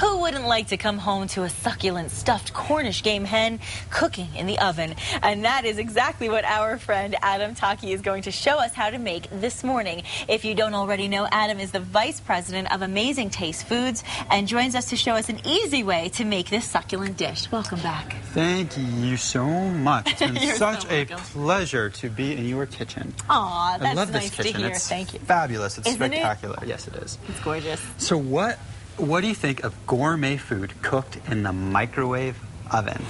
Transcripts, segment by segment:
Who wouldn't like to come home to a succulent stuffed Cornish game hen cooking in the oven? And that is exactly what our friend Adam Taki is going to show us how to make this morning. If you don't already know, Adam is the vice president of Amazing Taste Foods and joins us to show us an easy way to make this succulent dish. Welcome back. Thank you so much. It's been such so a welcome. pleasure to be in your kitchen. Aw, that's I love nice this kitchen. to hear. It's Thank you. fabulous. It's Isn't it? spectacular. Yes, it is. It's gorgeous. So what what do you think of gourmet food cooked in the microwave oven?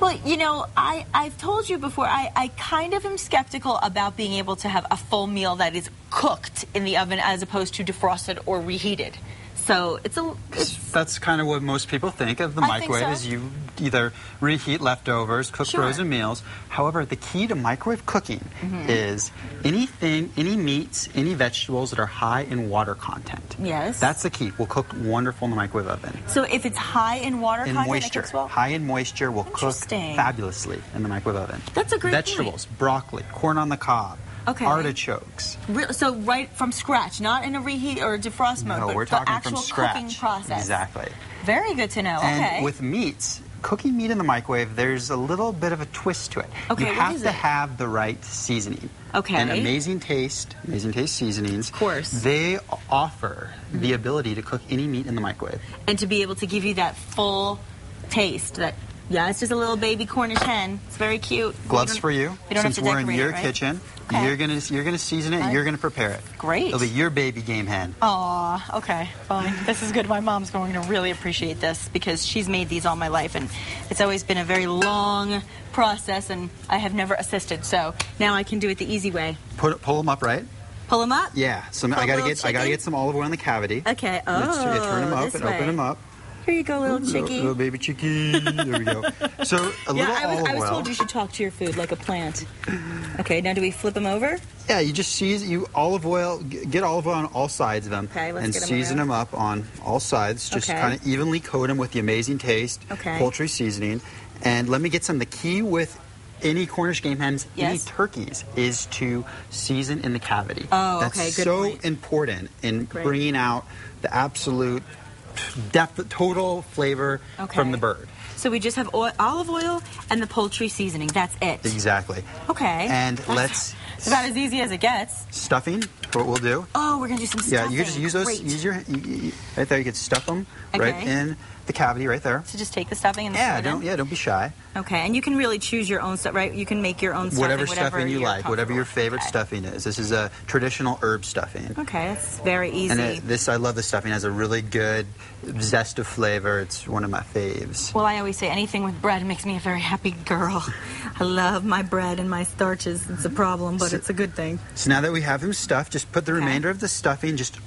Well, you know, I, I've told you before, I, I kind of am skeptical about being able to have a full meal that is cooked in the oven as opposed to defrosted or reheated. So it's a. It's, That's kind of what most people think of the I microwave so. is you either reheat leftovers, cook Sure. frozen meals. However, the key to microwave cooking Mm-hmm. is anything, any meats, any vegetables that are high in water content. Yes. That's the key. Will cook wonderful in the microwave oven. so if it's high in water in content, it moisture. well. High in moisture will cook fabulously in the microwave oven. That's a great point. Vegetables, broccoli, corn on the cob, Okay. artichokes. Re- So right from scratch, not in a reheat or defrost mode, No, but we're the talking actual from scratch. cooking process. Exactly. Very good to know. And okay. with meats, cooking meat in the microwave, there's a little bit of a twist to it. Okay, you have to it? have the right seasoning. Okay. And amazing taste, amazing taste seasonings. Of course. They offer the ability to cook any meat in the microwave. and to be able to give you that full taste that yeah it's just a little baby cornish hen it's very cute Gloves for you. we don't Since have to we're in your it, right? kitchen, Okay. you're gonna you're gonna season it. Right. You're gonna prepare it. Great. It'll be your baby game hen. Aw, okay. Well, this is good. My mom's going to really appreciate this because she's made these all my life, and it's always been a very long process, and I have never assisted. So now I can do it the easy way. Put pull them up right. Pull them up. Yeah. So Put I gotta get I gotta get some olive oil in the cavity. Okay. Let's Oh, turn them up and way. open them up. Here you go, little Little, chickie. little baby chicky. There we go. So a yeah, little I was, olive I was oil. told you should talk to your food like a plant. Okay, now do we flip them over? Yeah, you just season you olive oil. Get olive oil on all sides of them, Okay, let's and get 'em season around. them up on all sides. Just Okay. kind of evenly coat them with the amazing taste Okay. poultry seasoning. And let me get some. The key with any Cornish game hens, any turkeys, is to season in the cavity. Oh, That's okay, good so point. important in Great. bringing out the absolute depth, total flavor Okay. from the bird. So we just have oil, olive oil and the poultry seasoning. That's it. Exactly. Okay. And That's- let's It's about as easy as it gets. stuffing. What we'll do. Oh, we're gonna do some Yeah, stuffing. you can just use those. Great. Use your you, you, right there. You can stuff them right in the cavity right there. So just take the stuffing and Yeah, it in? don't yeah, don't be shy. Okay, and you can really choose your own stuff, right? You can make your own stuffing, whatever stuffing you like, whatever your favorite Okay. stuffing is. This is a traditional herb stuffing. Okay, it's very easy. And it, this, I love the stuffing. It has a really good zest of flavor. It's one of my faves. well, I always say anything with bread makes me a very happy girl. I love my bread and my starches. It's a problem, but So- it's a good thing. So now that we have him stuffed, just put the Okay. remainder of the stuffing just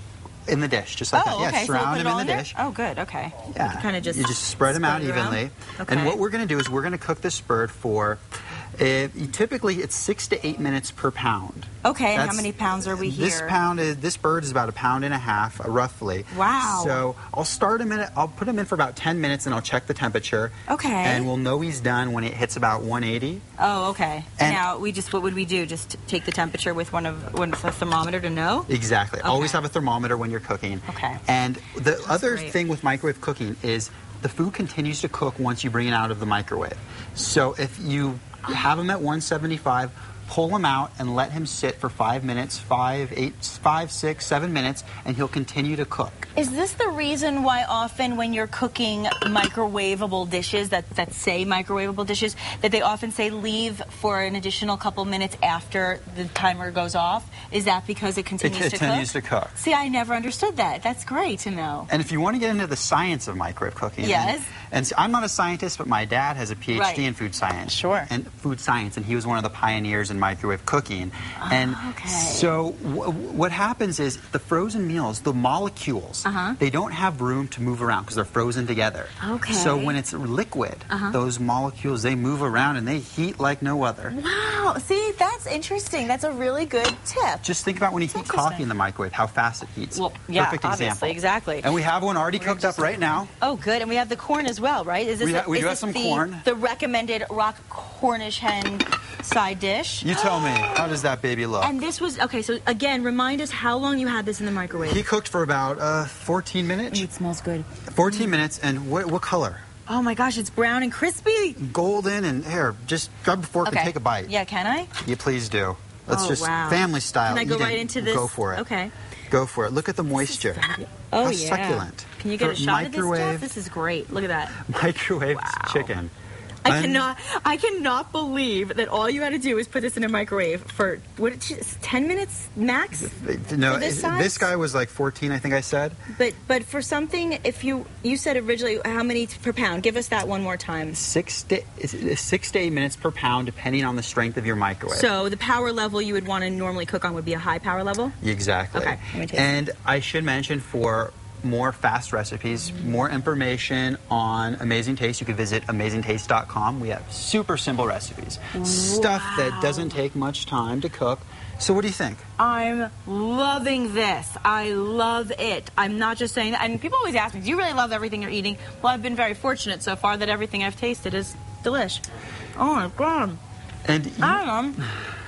in the dish, just like oh, that. Yeah, okay. so surround it all in the there? dish. Oh, good. Okay. Yeah, Kind of just you just spread them out evenly. Okay. And what we're going to do is we're going to cook this bird for. Uh, typically, it's six to eight minutes per pound. Okay, and how many pounds are we here? This pound is this bird is about a pound and a half, uh, roughly. Wow. So I'll start him in. it- I'll put him in for about ten minutes, and I'll check the temperature. Okay. And we'll know he's done when it hits about 180. Oh, okay. And- now we just what would we do? Just take the temperature with one of one with a thermometer to know? Exactly. Always have a thermometer when you're cooking. Okay. And the other great. thing with microwave cooking is the food continues to cook once you bring it out of the microwave. So if you have them at 175, pull him out and let him sit for five minutes, five, eight, five, six, seven minutes, and he'll continue to cook. Is this the reason why often when you're cooking microwavable dishes that, that say microwavable dishes, that they often say leave for an additional couple minutes after the timer goes off? Is that because it continues to continues cook? to cook. See, I never understood that. That's great to know. And if you want to get into the science of microwave cooking, Yes. And, and so I'm not a scientist, but my dad has a PhD Right. in food science. Sure. And food science, and he was one of the pioneers in microwave cooking. and Ah, okay. so w- what happens is the frozen meals, the molecules, Uh-huh. they don't have room to move around because they're frozen together. Okay. So when it's liquid, Uh-huh. those molecules they move around and they heat like no other. Wow. Wow. See, that's interesting. That's a really good tip. Just think about when you heat coffee in the microwave, how fast it heats. Well, yeah, Perfect example. exactly. And we have one already We're cooked up right now. Oh, good. And we have the corn as well, right? Is this We the- ha- we do have some the, corn. The recommended rock Cornish hen side dish. You tell me, how does that baby look? And this was okay. So again, remind us how long you had this in the microwave. He cooked for about uh, 14 minutes. It smells good. 14 minutes, and what, what color? Oh my gosh, it's brown and crispy. Golden, and here, just grab a fork Okay. and take a bite. Yeah, can I? You please do. Let's Oh, just wow. family style. Can I go eating. right into this? Go for it. Okay. Go for it. Look at the moisture. Oh How yeah. succulent. Can you get For a shot of this, Jeff? This is great. Look at that. Microwave Wow. chicken. I cannot. I cannot believe that all you had to do was put this in a microwave for what? Ten minutes max. No, this uh, this guy was like 14, I think I said. But but for something, if you you said originally how many per pound? Give us that one more time. Six to, six to eight minutes per pound, depending on the strength of your microwave. So the power level you would want to normally cook on would be a high power level. Exactly. Okay, let me taste and I should mention for more fast recipes, more information on Amazing Taste, you can visit amazingtaste.com. We have super simple recipes, stuff that doesn't take much time to cook. So, what do you think? I'm loving this. I love it. I'm not just saying that. And people always ask me, do you really love everything you're eating? Well, I've been very fortunate so far that everything I've tasted is delish. Oh my god. And you- I know.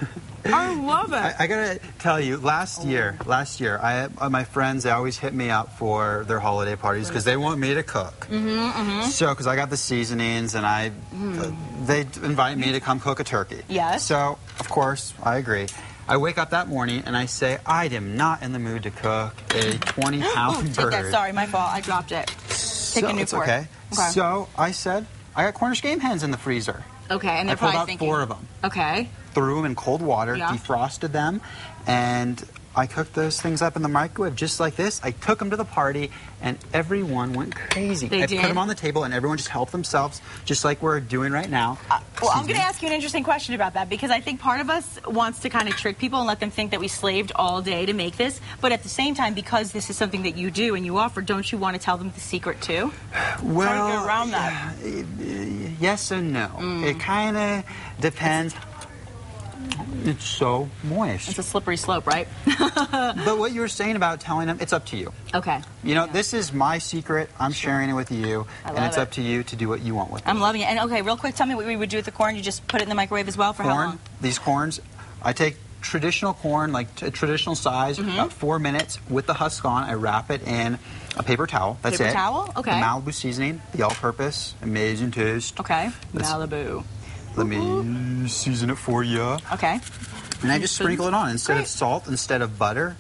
I love it. I, I gotta tell you, last year, last year, I uh, my friends they always hit me up for their holiday parties because they want me to cook. Mm-hmm, So, because I got the seasonings and I, uh, they invite me to come cook a turkey. Yes. So, of course, I agree. I wake up that morning and I say, I am not in the mood to cook a 20 pound Take bird. that. Sorry, my fault. I dropped it. So, Take a new it's okay. Okay. So I said, I got Cornish game hens in the freezer. Okay, and they're I pulled probably out thinking. four of them. Okay. threw them in cold water, Yeah. defrosted them, and I cooked those things up in the microwave just like this. I took them to the party, and everyone went crazy. They I did? put them on the table, and everyone just helped themselves, just like we're doing right now. Uh, Well, I'm going to ask you an interesting question about that because I think part of us wants to kind of trick people and let them think that we slaved all day to make this. But at the same time, because this is something that you do and you offer, don't you want to tell them the secret too? Well, How do you get around that? yes and no. Mm. It kind of depends. It's so moist. It's a slippery slope, right? but what you were saying about telling them, it's up to you. okay. You know, Yeah. this is my secret. I'm sharing it with you, I and it's it. up to you to do what you want with it. I'm loving it. And okay, real quick, tell me what we would do with the corn. You just put it in the microwave as well for how long? these corns, I take traditional corn, like t- traditional size, Mm-hmm. about four minutes with the husk on. I wrap it in a paper towel. That's Paper it. towel? Okay. The Malibu seasoning, the all-purpose, amazing taste. Okay. Let's- Malibu. Let me season it for you. Okay. And I just sprinkle it on instead Great. of salt, instead of butter,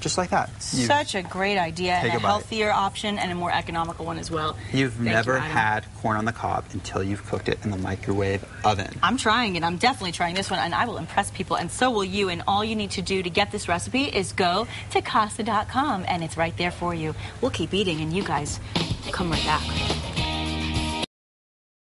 just like that. You, Such a great idea and a a healthier option and a more economical one as well. you've Thank never Adam. had corn on the cob until you've cooked it in the microwave oven. I'm trying it. I'm definitely trying this one, and I will impress people, and so will you. And all you need to do to get this recipe is go to KASA.com, and it's right there for you. We'll keep eating, and you guys come right back.